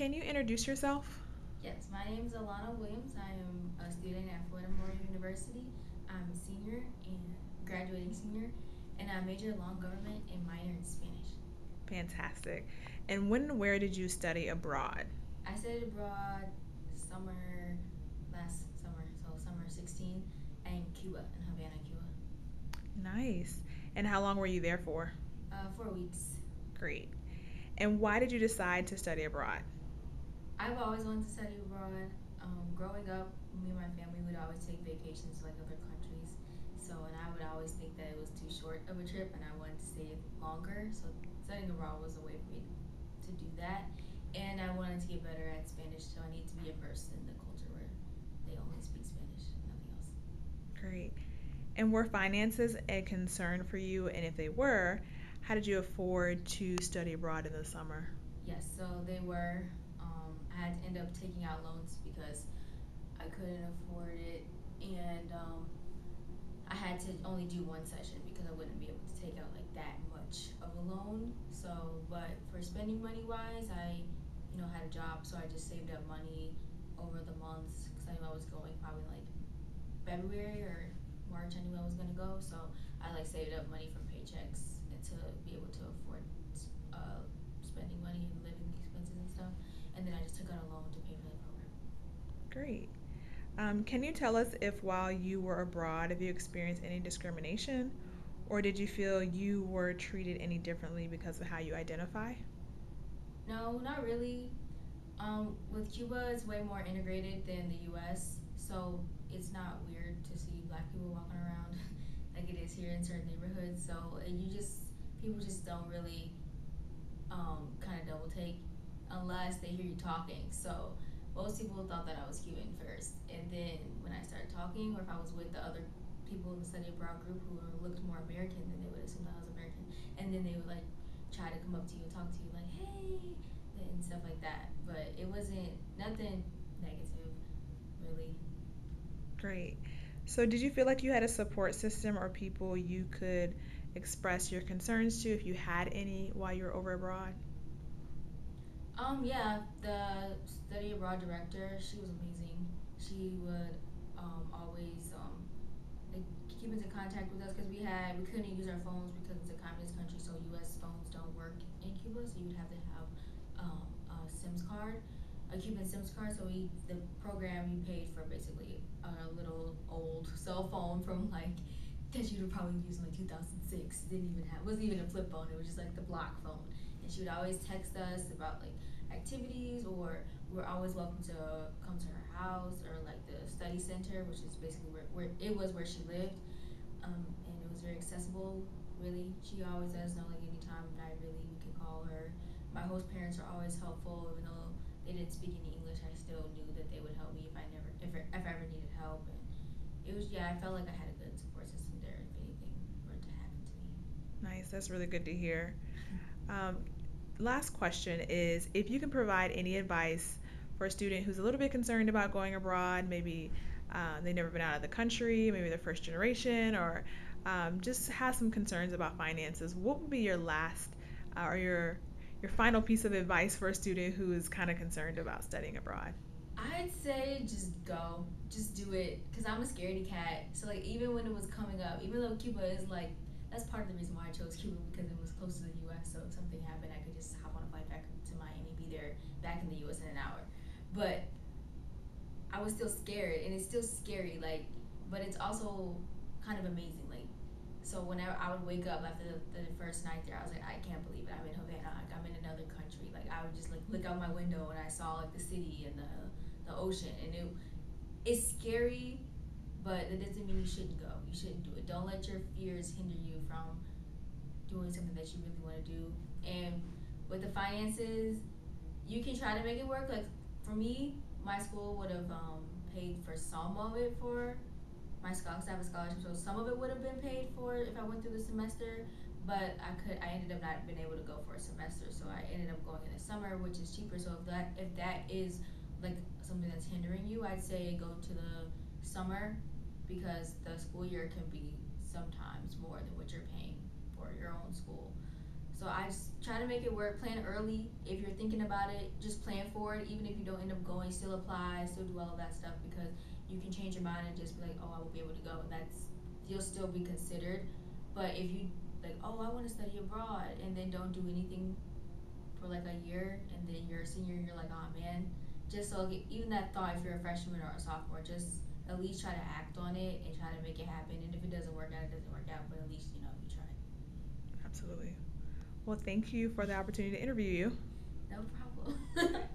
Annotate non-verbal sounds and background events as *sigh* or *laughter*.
can you introduce yourself? Yes, my name is Alonna Williams. I am a student at Florida Memorial University. I'm a senior and graduating senior, and I major in law and government and minor in Spanish. Fantastic. And when and where did you study abroad? I studied abroad summer last summer, so summer 16, in Cuba, in Havana, Cuba. Nice. And how long were you there for? Uh, four weeks. Great. And why did you decide to study abroad? I've always wanted to study abroad. Um, growing up, me and my family would always take vacations to like other countries. So, and I would always think that it was too short of a trip, and I wanted to stay longer. So, studying abroad was a way for me to do that. And I wanted to get better at Spanish, so I need to be immersed in the culture where they only speak Spanish, nothing else. Great. And were finances a concern for you? And if they were, how did you afford to study abroad in the summer? Yes, so they were. End up taking out loans because I couldn't afford it, and um, I had to only do one session because I wouldn't be able to take out like that much of a loan. So, but for spending money wise, I, you know, had a job, so I just saved up money over the months because I knew I was going probably like February or March. I knew I was gonna go, so I like saved up money from paychecks to be able to afford uh, spending money and living expenses and stuff. And then I just took out a loan to pay for the program. Great. Um, can you tell us if while you were abroad, have you experienced any discrimination, or did you feel you were treated any differently because of how you identify? No, not really. Um, with Cuba, it's way more integrated than the U.S., so it's not weird to see black people walking around *laughs* like it is here in certain neighborhoods. So you just people just don't really um, kind of double take unless they hear you talking. So most people thought that I was Cuban first, and then when I started talking, or if I was with the other people in the study abroad group who looked more American, then they would assume that I was American, and then they would like try to come up to you and talk to you like, hey, and stuff like that. But it wasn't nothing negative, really. Great. So, did you feel like you had a support system or people you could express your concerns to if you had any while you were over abroad? Um, yeah, the study abroad director, she was amazing. She would um, always um, like, keep into contact with us because we had we couldn't use our phones because it's a communist country, so U.S. phones don't work in Cuba, so you would have to have um, a SIMS card, a Cuban SIMS card. So we the program you paid for basically a little old *laughs* cell phone from like that would probably use in like 2006. Didn't even have wasn't even a flip phone. It was just like the block phone. And she would always text us about like activities or we're always welcome to come to her house or like the study center, which is basically where, where it was where she lived. Um, and it was very accessible. Really, she always does know like anytime that I really we could call her. My host parents are always helpful, even though they didn't speak any English. I still knew that they would help me if I never if, if I ever needed help. And it was yeah, I felt like I had a good support system there if anything were to happen to me. Nice. That's really good to hear. Um, last question is if you can provide any advice for a student who's a little bit concerned about going abroad, maybe uh, they've never been out of the country, maybe they're first generation, or um, just has some concerns about finances, what would be your last uh, or your your final piece of advice for a student who is kind of concerned about studying abroad? I'd say just go, just do it, cause I'm a scaredy cat. So like even when it was coming up, even though Cuba is like that's part of the reason why I chose Cuba because it was close to the U.S. So if something happened, I could just hop on a flight back to Miami, be there back in the U.S. in an hour. But I was still scared, and it's still scary. Like, but it's also kind of amazing. Like, so whenever I would wake up after the, the first night there, I was like, I can't believe it. I'm in Havana. Like, I'm in another country. Like, I would just like look out my window and I saw like the city and the the ocean, and it it's scary but that doesn't mean you shouldn't go. You shouldn't do it. Don't let your fears hinder you from doing something that you really want to do. And with the finances, you can try to make it work. Like for me, my school would have um, paid for some of it for my scholarship. I have a scholarship, so some of it would have been paid for if I went through the semester. But I could, I ended up not being able to go for a semester, so I ended up going in the summer, which is cheaper. So if that, if that is like something that's hindering you, I'd say go to the summer because the school year can be sometimes more than what you're paying for your own school. So I try to make it work. Plan early. If you're thinking about it, just plan for it. Even if you don't end up going, still apply, still do all of that stuff because you can change your mind and just be like, oh, I will be able to go. That's you'll still be considered. But if you like, oh, I want to study abroad, and then don't do anything for like a year, and then you're a senior, and you're like, oh man, just so even that thought, if you're a freshman or a sophomore, just at least try to act on it and try to make it happen. And if it doesn't work out, it doesn't work out. But at least you know you tried. Absolutely. Well, thank you for the opportunity to interview you. No problem. *laughs*